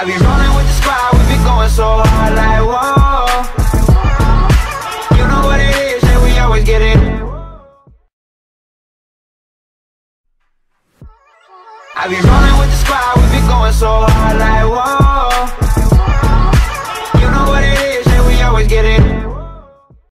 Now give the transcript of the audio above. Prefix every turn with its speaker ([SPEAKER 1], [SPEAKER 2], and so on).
[SPEAKER 1] I be rolling with the squad, we be going so hard like whoa. You know what it is, and we always get it. I be rolling with the squad, we be going.